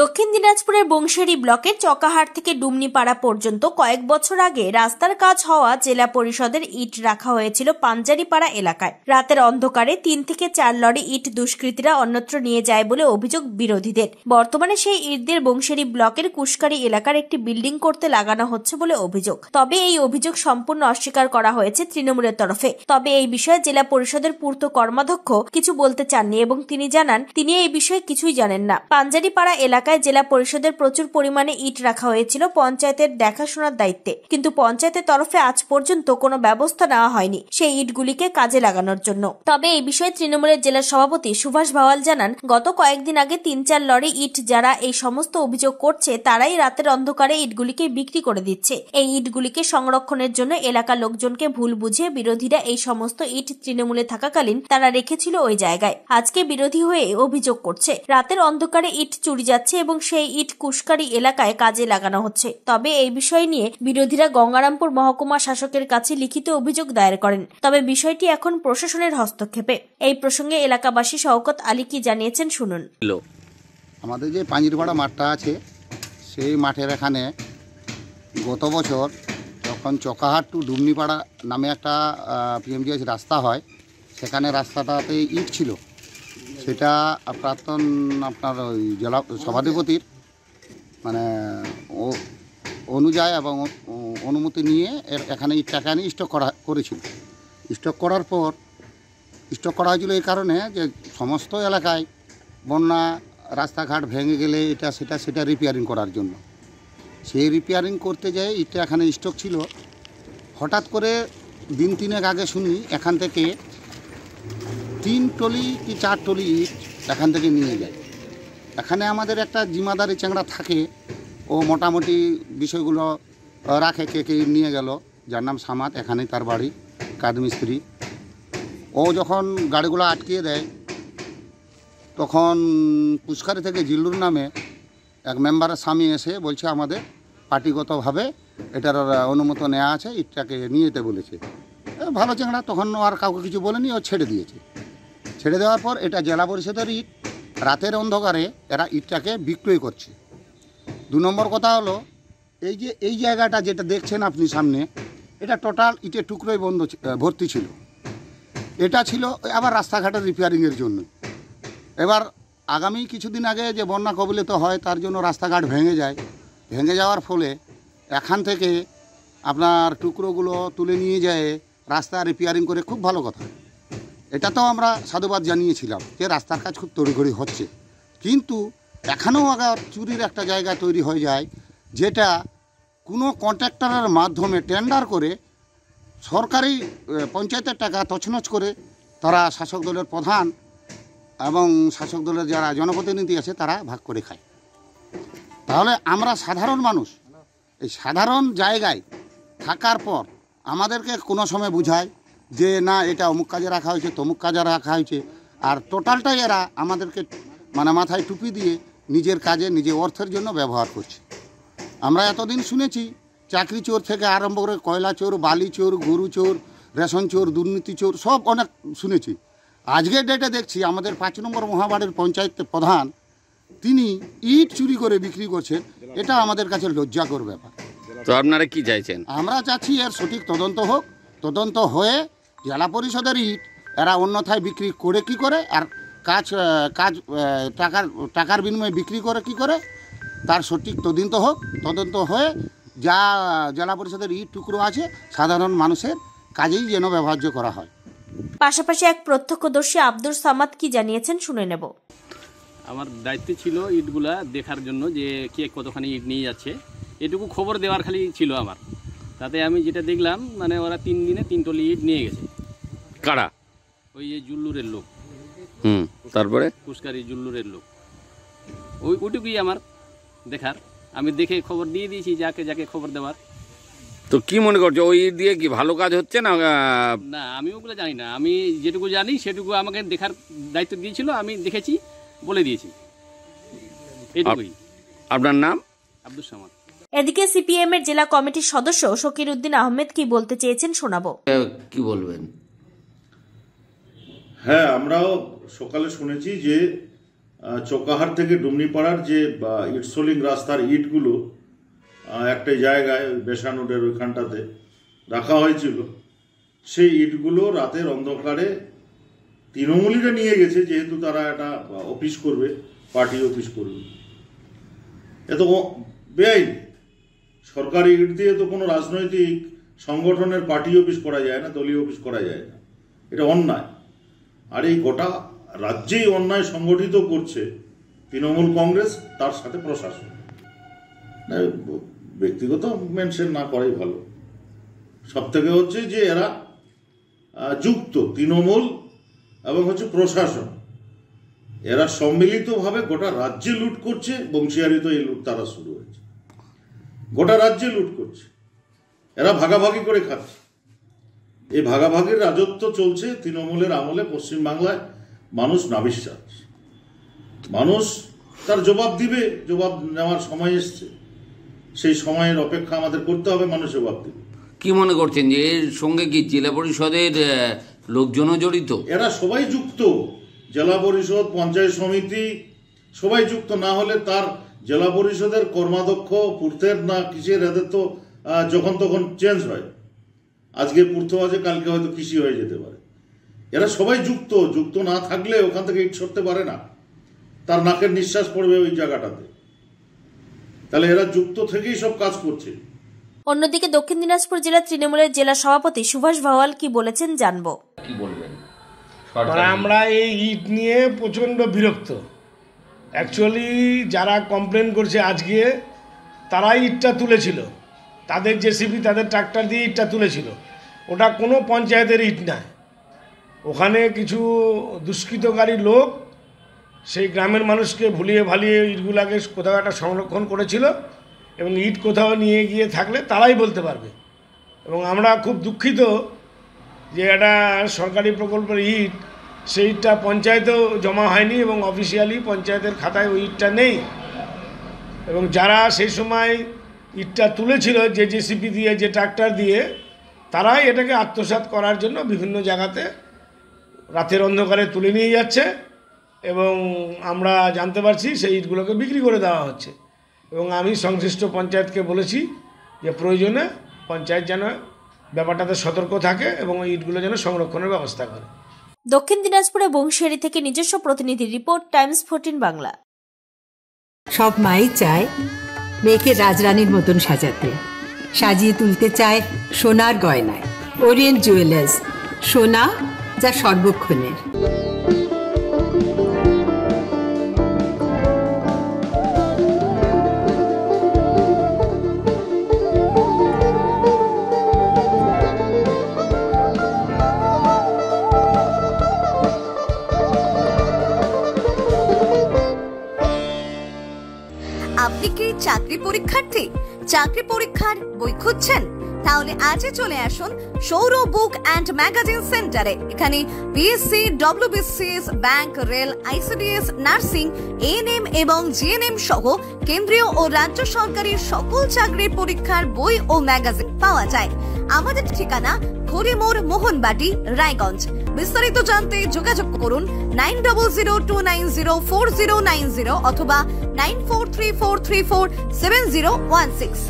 দক্ষিণ দিনাজপুরের বংশেরি ব্লকের চকাহাট থেকে ডুমনিপাড়া পর্যন্ত কয়েক বছর আগে রাস্তার কাজ হওয়া জেলা পরিষদের ইট রাখা হয়েছিল পাঞ্জারিপাড়া এলাকায়। রাতের অন্ধকারে তিন থেকে চার লরি ইট দুষ্কৃতীরা অন্যত্র নিয়ে যায় বলে অভিযোগ বিরোধীদের। বর্তমানে সেই ইটদের বংশেরি ব্লকের কুশকারি এলাকার একটি বিল্ডিং করতে লাগানো হচ্ছে বলে অভিযোগ। তবে এই অভিযোগ সম্পূর্ণ অস্বীকার করা হয়েছে তৃণমূলের তরফে। তবে এই বিষয়ে জেলা পরিষদের পূর্ত কর্মাধ্যক্ষ কিছু বলতে চাননি এবং তিনি জানান, তিনি এই বিষয়ে কিছুই জানেন না। পাঞ্জারিপাড়া এলাকায় জেলা পরিষদের প্রচুর পরিমাণে ইট রাখা হয়েছিল পঞ্চায়েতের দেখাশোনার দায়িত্বে। কিন্তু পঞ্চায়েতের তরফে আজ পর্যন্ত কোনো ব্যবস্থা নেওয়া হয়নি সেই ইটগুলিকে কাজে লাগানোর জন্য। তবে এই বিষয়ে তৃণমূলের জেলা সভাপতি সুভাষ ভাওয়াল জানান, গত কয়েকদিন আগে তিন চার লরি ইট যারা এই সমস্ত অভিযোগ করছে, তারাই রাতের অন্ধকারে ইটগুলিকে বিক্রি করে দিচ্ছে। এই ইটগুলিকে সংরক্ষণের জন্য এলাকার লোকজনকে ভুল বুঝে বিরোধীরা এই সমস্ত ইট তৃণমূলে থাকাকালীন তারা রেখেছিল ওই জায়গায়। আজকে বিরোধী হয়ে অভিযোগ করছে, রাতের অন্ধকারে ইট চুরি যাচ্ছে এবং সেই ইট কুশকারি এলাকায় কাজে লাগানো হচ্ছে। তবে এই বিষয় নিয়ে বিরোধীরা গঙ্গারামপুর মহকুমা শাসকের কাছে লিখিত অভিযোগ দায়ের করেন। তবে বিষয়টি এখন প্রশাসনের হস্তক্ষেপে। এই প্রসঙ্গে এলাকাবাসী শওকত আলী কি জানিয়েছেন শুনুন। আমাদের যে পাঞ্জিরপাড়া মাঠটা আছে সেই মাঠের এখানে গত বছর যখন চকাহাট টু ডুমনিপাড়া নামে একটা পিএমজিএস রাস্তা হয় সেখানে রাস্তাটাতে ইট ছিল। সেটা প্রাক্তন আপনার ওই জেলা সভাধিপতির মানে ও- অনুযায়ী এবং অনুমতি নিয়ে এর এখানে ইটটাকে আনি স্টক করা, করেছিল। স্টক করার পর, স্টক করা হয়েছিল এই কারণে যে সমস্ত এলাকায় বন্যা, রাস্তাঘাট ভেঙে গেলে এটা, সেটা সেটা রিপেয়ারিং করার জন্য। সেই রিপেয়ারিং করতে যেয়ে ইটটা এখানে স্টক ছিল। হঠাৎ করে দিন তিনেক আগে শুনি এখান থেকে তিন টলি কি চার টলি ইট এখান থেকে নিয়ে যায়। এখানে আমাদের একটা জিমাদারি চ্যাংড়া থাকে। ও মোটামুটি বিষয়গুলো রাখে কে কে নিয়ে গেল। যার নাম সামাদ, এখানেই তার বাড়ি কাঠমিস্ত্রি ও যখন গাড়িগুলো আটকিয়ে দেয়, তখন পুষ্কারি থেকে জিল্লুর নামে এক মেম্বারের স্বামী এসে বলছে, আমাদের পার্টিগতভাবে এটার অনুমতি নেওয়া আছে, ইটটাকে নিয়ে যেতে বলেছে। ভালো চেংড়া তখন আর কাউকে কিছু বলেনি, ও ছেড়ে দিয়েছে। ছেড়ে দেওয়ার পর এটা জেলা পরিষদের ইট। রাতের অন্ধকারে এরা ইটটাকে বিক্রয় করছে। দু নম্বর কথা হলো, এই যে, এই জায়গাটা যেটা দেখছেন আপনি সামনে, এটা টোটাল ইটের টুকরোই বন্ধ ভর্তি ছিল। এটা ছিল আবার রাস্তাঘাটের রিপেয়ারিংয়ের জন্য। এবার আগামী কিছুদিন আগে যে বন্যা কবলিত হয়, তার জন্য রাস্তাঘাট ভেঙে যায়। ভেঙে যাওয়ার ফলে এখান থেকে আপনার টুকরোগুলো তুলে নিয়ে যায় রাস্তা রিপেয়ারিং করে, খুব ভালো কথা। এটা তো আমরা সাধুবাদ জানিয়েছিলাম যে রাস্তার কাজ খুব তড়িঘড়ি হচ্ছে। কিন্তু এখানেও আবার চুরির একটা জায়গা তৈরি হয়ে যায়, যেটা কোনো কন্ট্রাক্টরের মাধ্যমে টেন্ডার করে সরকারি পঞ্চায়েতের টাকা তছনছ করে তারা শাসক দলের প্রধান এবং শাসক দলের যারা জনপ্রতিনিধি আছে তারা ভাগ করে খায়। তাহলে আমরা সাধারণ মানুষ, এই সাধারণ জায়গায় থাকার পর আমাদেরকে কোনো সময় বুঝায় যে না এটা অমুক কাজে রাখা হয়েছে তমুক কাজে রাখা হয়েছে। আর টোটালটাই এরা আমাদেরকে মানে মাথায় টুপি দিয়ে নিজের কাজে নিজের অর্থের জন্য ব্যবহার করছে। আমরা এতদিন শুনেছি চাকরি চোর থেকে আরম্ভ করে কয়লা চোর বালি চোর গরু চোর রেশন চোর দুর্নীতি চোর সব অনেক শুনেছি। আজকের ডেটে দেখছি আমাদের পাঁচ নম্বর মহাবাড়ির পঞ্চায়েত প্রধান তিনি ইট চুরি করে বিক্রি করছেন এটা আমাদের কাছে লজ্জাকর ব্যাপার। তো আপনারা কি চাইছেন? আমরা চাচ্ছি এর সঠিক তদন্ত হোক তদন্ত হয়ে জেলা পরিষদের ইট এরা অন্যথায় বিক্রি করে কি করে? আর কাজ কাজ টাকার টাকার বিনিময়ে বিক্রি করে কি করে? তার সঠিক তদন্ত হোক তদন্ত হয়ে যা জেলা পরিষদের ইট টুকরো আছে সাধারণ মানুষের কাজেই যেন ব্যবহার্য করা হয়। পাশাপাশি এক প্রত্যক্ষদর্শী আব্দুল সামাদ কি জানিয়েছেন শুনে নেব। আমার দায়িত্ব ছিল ইটগুলা দেখার জন্য যে কে কতখানি ইট নিয়ে যাচ্ছে। এটুকু খবর দেওয়ার খালি ছিল আমার। তাতে আমি যেটা দেখলাম মানে ওরা তিন দিনে তিন টলি ইট নিয়ে গেছে। কারা? ওই যে জুল্লুরের লোক। হুম তারপরে? কুসকারি জুল্লুরের লোক। ওই ওইটুকুই আমার দেখার। আমি দেখে খবর দিয়ে দিয়েছি যাকে যাকে খবর দেওয়ার। তো কি মনে করছ ওই দিয়ে কি ভালো কাজ হচ্ছে না না আমি ওগুলো জানি না। আমি যেটুকু জানি সেটুকু আমাকে দেখার দায়িত্ব দিয়েছিল আমি দেখেছি বলে দিয়েছি। এইটুকুই আপনার নাম? আব্দুল সামাদ। এদিকে সিপিএম এর জেলা কমিটির সদস্য শকির উদ্দিন আহমেদ কি বলতে চেয়েছেন শোনাবো। কি বলবেন? হ্যাঁ আমরাও সকালে শুনেছি যে চোকাহার থেকে ডুমনিপাড়ার যে বা, ইটসোলিং রাস্তার ইটগুলো একটা জায়গায় ওই বেসানুডের ওইখানটাতে রাখা হয়েছিল। সেই ইটগুলো রাতের অন্ধকারে তৃণমূলীরা নিয়ে গেছে যেহেতু তারা একটা অফিস করবে পার্টি অফিস করবে। এ তো ও- বেআইনি। সরকারি ইট দিয়ে তো কোনো রাজনৈতিক সংগঠনের পার্টি অফিস করা যায় না, দলীয় অফিস করা যায় না। এটা অন্যায়। আর এই গোটা রাজ্যেই অন্যায় সংগঠিত করছে তৃণমূল কংগ্রেস, তার সাথে প্রশাসন। ব্যক্তিগত মেনশন না করাই ভালো। সব থেকে হচ্ছে যে এরা যুক্ত তৃণমূল এবং হচ্ছে প্রশাসন। এরা সম্মিলিতভাবে গোটা রাজ্যে লুট করছে, বংশিয়ারিতে এই লুট তারা শুরু গোটা রাজ্যে লুট করছে। এরা ভাগাভাগি করে খাচ্ছে। এই ভাগাভাগির রাজত্ব চলছে তৃণমূলের আমলে পশ্চিমবাংলায়। মানুষ নাবিশ্বাস মানুষ তার জবাব দিবে জবাব নেওয়ার সময় এসছে। সেই সময়ের অপেক্ষা আমাদের করতে হবে মানুষ জবাব দিবে। কি মনে করছেন যে এর সঙ্গে কি জেলা পরিষদের লোকজনও জড়িত? এরা সবাই যুক্ত। জেলা পরিষদ পঞ্চায়েত সমিতি সবাই যুক্ত। না হলে তার জেলা পরিষদের কর্মাধ্যক্ষ পূর্তের না কিসের এদের তো যখন তখন চেঞ্জ হয়। আজকে পূর্ত আছে কালকে হয়তো কৃষি হয়ে যেতে পারে। এরা সবাই যুক্ত যুক্ত না থাকলে ওখান থেকে ইট সরতে পারে না। তার নাকের নিঃশ্বাস পড়বে ওই জায়গাটাতে। তাহলে এরা যুক্ত থেকেই সব কাজ করছে। অন্যদিকে দক্ষিণ দিনাজপুর জেলা তৃণমূলের জেলা সভাপতি সুভাষ ভাওয়াল কি বলেছেন জানব। কি বলবেন? আমরা এই ইট নিয়ে প্রচণ্ড বিরক্ত। অ্যাকচুয়ালি যারা কমপ্লেন করছে আজকে, তারাই ইটটা তুলেছিল। তাদের জেসিবি, তাদের ট্রাক্টর দিয়ে ইটটা তুলেছিল। ওটা কোনো পঞ্চায়েতের ইট না ওখানে কিছু দুষ্কৃতকারী লোক, সেই গ্রামের মানুষকে ভুলিয়ে ভালিয়ে ইটগুলাকে কোথাও একটা সংরক্ষণ করেছিল এবং ইট কোথাও নিয়ে গিয়ে থাকলে তারাই বলতে পারবে। এবং আমরা খুব দুঃখিত যে একটা সরকারি প্রকল্পের ইট সেই ইটটা পঞ্চায়েতেও জমা হয়নি এবং অফিসিয়ালি পঞ্চায়েতের খাতায় ওই ইটটা নেই। এবং যারা সেই সময় ইটটা তুলেছিল যে জেসিপি দিয়ে, যে ট্রাক্টর দিয়ে, তারাই এটাকে আত্মসাৎ করার জন্য বিভিন্ন জায়গাতে রাতের অন্ধকারে তুলে নিয়ে যাচ্ছে এবং আমরা জানতে পারছি সেই ইটগুলোকে বিক্রি করে দেওয়া হচ্ছে। এবং আমি সংশ্লিষ্ট পঞ্চায়েতকে বলেছি যে প্রয়োজনে পঞ্চায়েত যেন ব্যাপারটাতে সতর্ক থাকে এবং ওই ইটগুলো যেন সংরক্ষণের ব্যবস্থা করে। দক্ষিণ দিনাজপুরে বংশিয়ারি থেকে নিজস্ব প্রতিনিধি রিপোর্ট, টাইমস ফোরটিন বাংলা। সব মাই চায় মেয়েকে রাজরানীর মতন সাজাতে। সাজিয়ে তুলতে চায় সোনার গয়নায়। ওরিয়েন্ট জুয়েলার্স, সোনা যা সর্বক্ষণের। পরীক্ষার্থী, চাকরি পরীক্ষার বই খুঁজছেন? তাহলে আজই চলে আসুন সৌর বুক অ্যান্ড ম্যাগাজিন সেন্টারে। এখানে BSc WBCS bank, rail ICDS nursing ANM এবং জিএনএম সহ কেন্দ্রীয় ও রাজ্য সরকারের সকল চাকরির পরীক্ষার বই ও ম্যাগাজিন পাওয়া যায়। আমাদের ঠিকানা খড়িমোড় মোহনবাটি, রায়গঞ্জ। বিস্তারিত জানতে যোগাযোগ করুন nine double zero two nine zero four zero nine zero অথবা nine four three four three four seven zero one six.